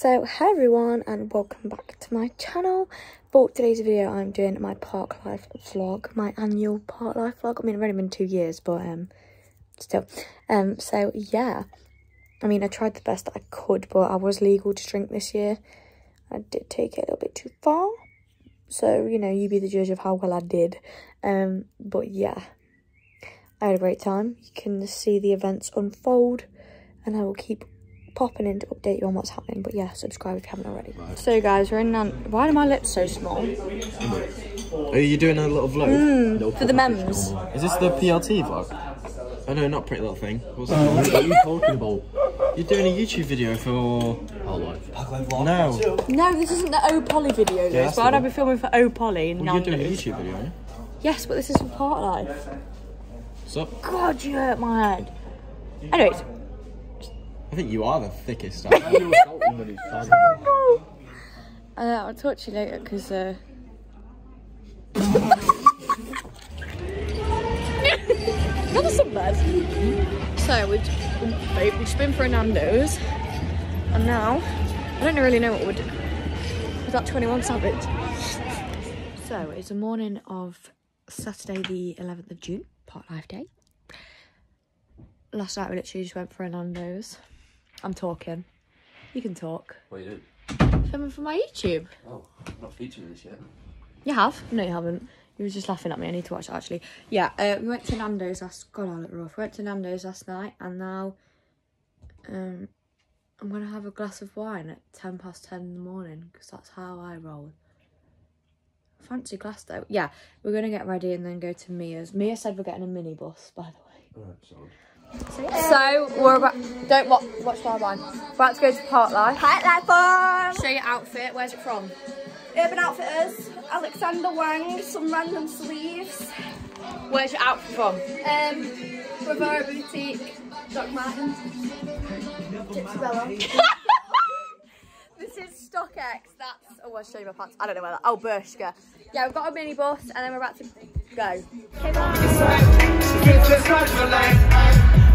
So, hello everyone and welcome back to my channel. For today's video, I'm doing my Parklife vlog, my annual Parklife vlog. I mean, it's only been two years, but um, still. Um, so yeah, I mean, I tried the best that I could, but I was legal to drink this year. I did take it a little bit too far. So, you know, you be the judge of how well I did. Um, but yeah, I had a great time. You can see the events unfold and I will keep popping in to update you on what's happening. But yeah, subscribe if you haven't already. So guys, we're in Nan Why are my lips so small? Are you doing a little vlog? Mm, for the memes. Is this the PLT vlog? Oh no, not Pretty Little Thing. What's that What are you talking about? You're doing a YouTube video for... Oh, life. No. No, this isn't the O Polly video, Lewis. that's Why would I be filming for O Polly? Well, you're doing a YouTube video, aren't you? Yes, but this is for Parklife. What's up? God, you hurt my head. Anyways, I think you are the thickest. You were shouting when he was talking. uh, I'll talk to you later because. Uh... Another sunbed. So we've, we've just been for a Nando's, and now I don't really know what we're doing. Is that 21 Savage? So it's the morning of Saturday, the 11th of June, Parklife Day. Last night we literally just went for a Nando's. I'm talking. You can talk. What are you doing? Filming for my YouTube. Oh, I'm not featuring this yet. You have? No, you haven't. You were just laughing at me. I need to watch it actually. Yeah, uh, we went to Nando's last. God, I look rough. We went to Nando's last night, and now, um, I'm gonna have a glass of wine at ten past ten in the morning because that's how I roll. Fancy glass though. Yeah, we're gonna get ready and then go to Mia's. Mia said we're getting a minibus, by the way. Alright, sorry. So we're about. Don't watch. Watch my wine. We're about to go to Parklife. Park Life Farm, Show your outfit. Where's it from? Urban Outfitters, Alexander Wang, some random sleeves, Where's your outfit from? um, Rivera Boutique, Doc Martens, Gypsy Bella. This is StockX. That's oh, I'll show you my pants. I don't know where that. Oh, Bershka. Yeah, we've got a mini bus, and then we're about to go.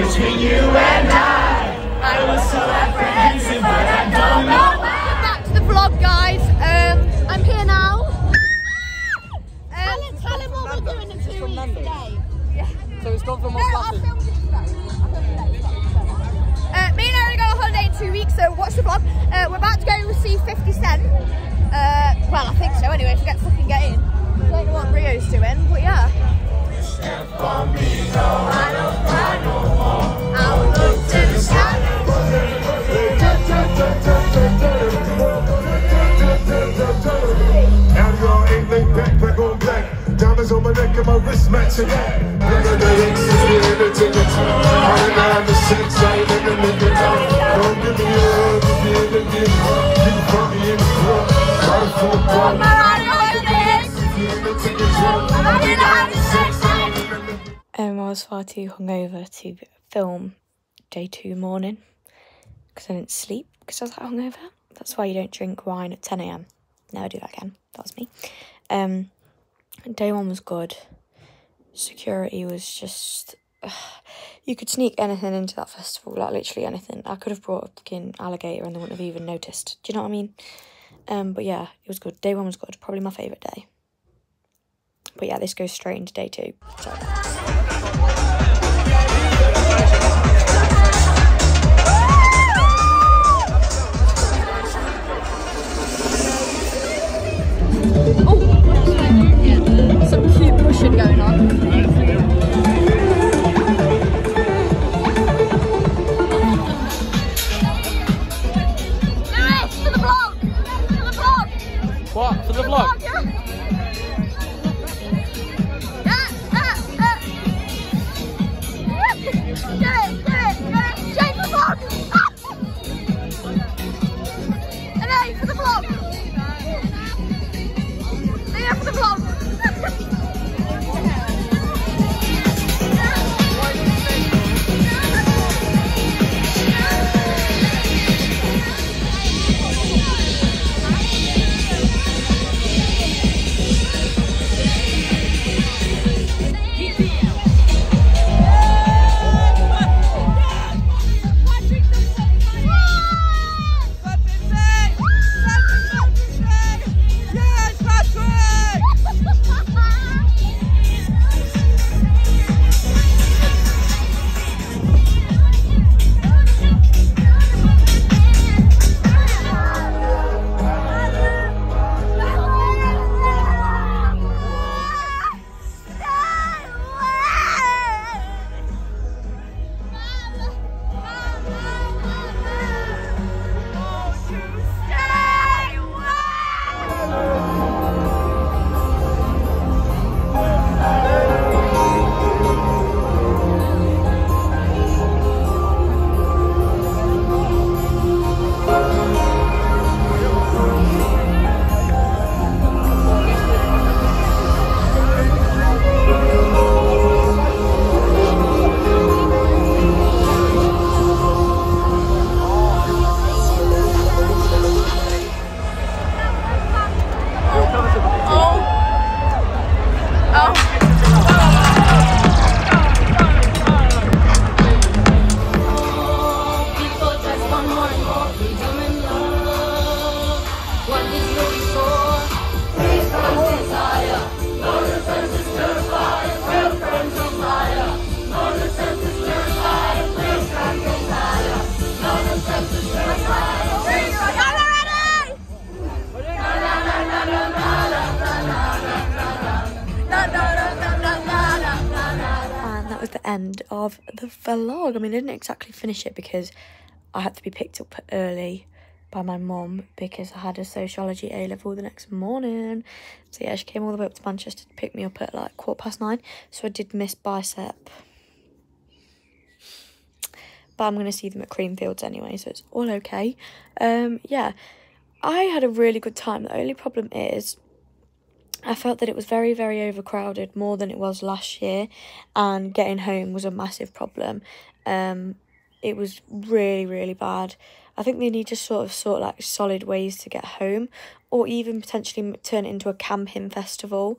Welcome I. Um, I was far too hungover to film day two morning because I didn't sleep because I was that hungover. That's why you don't drink wine at 10 a.m. never do that again. That was me. Um, day one was good. Security was just. you could sneak anything into that festival, like literally anything. I could have brought a fucking alligator and they wouldn't have even noticed. Do you know what I mean? Um, but yeah, it was good. Day one was good. Probably my favourite day. But yeah, this goes straight into day two. So. Some the end of the vlog. I mean, I didn't exactly finish it because I had to be picked up early by my mum because I had a sociology A level the next morning. So yeah, she came all the way up to Manchester to pick me up at like quarter past nine. So I did miss Bicep. But I'm gonna see them at Creamfields anyway, so it's all okay. Um, yeah, I had a really good time. The only problem is I felt that it was very, very overcrowded more than it was last year, and getting home was a massive problem. Um, it was really, really bad. I think they need to sort of sort like solid ways to get home, or even potentially turn it into a camping festival,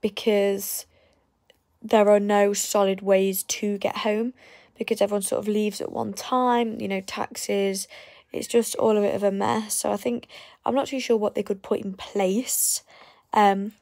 because there are no solid ways to get home because everyone sort of leaves at one time, you know, taxis. It's just all a bit of a mess. So I think I'm not too sure what they could put in place. Um,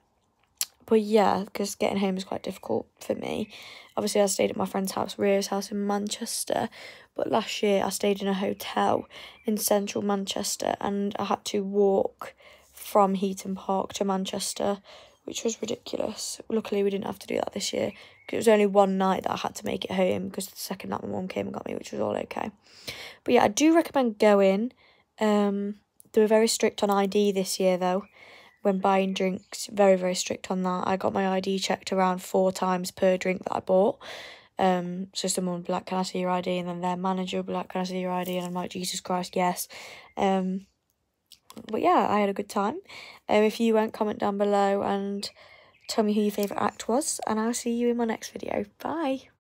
but yeah, because getting home is quite difficult for me. Obviously, I stayed at my friend's house, Ria's house in Manchester. But last year, I stayed in a hotel in central Manchester and I had to walk from Heaton Park to Manchester, which was ridiculous. Luckily, we didn't have to do that this year because it was only one night that I had to make it home because the second night my mum came and got me, which was all okay. But yeah, I do recommend going. Um, they were very strict on ID this year though. When buying drinks, very very strict on that. I got my ID checked around four times per drink that I bought. Um, so someone would be like, "Can I see your ID?" And then their manager would be like, "Can I see your ID?" And I'm like, "Jesus Christ, yes." Um, but yeah, I had a good time. Um, if you went, comment down below and tell me who your favourite act was, and I'll see you in my next video. Bye.